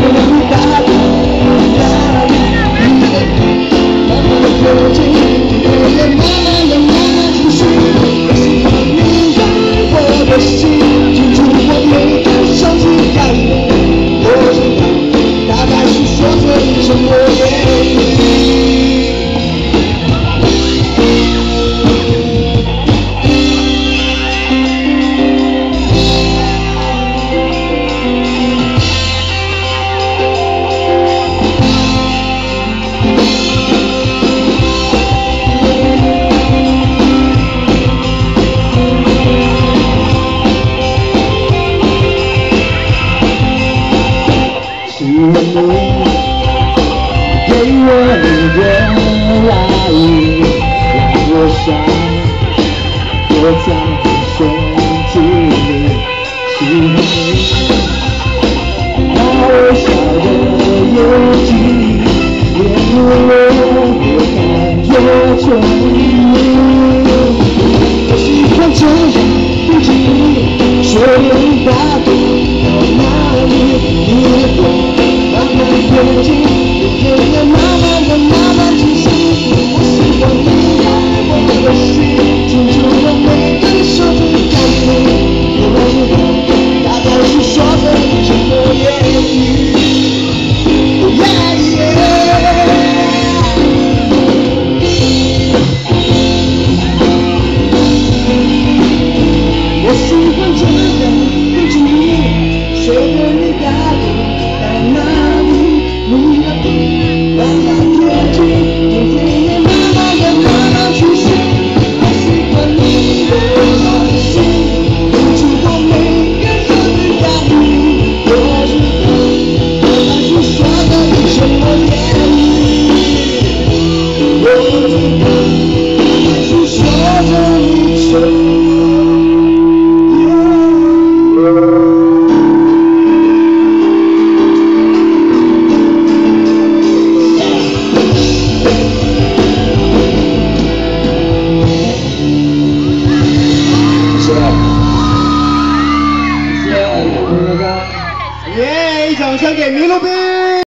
Thank you. 喜欢你，给我你的爱，让我想活在手机里喜欢你，那微笑的眼睛，连我都感觉着你。我喜欢这样的你，所有大耶！掌声给麋鹿兵。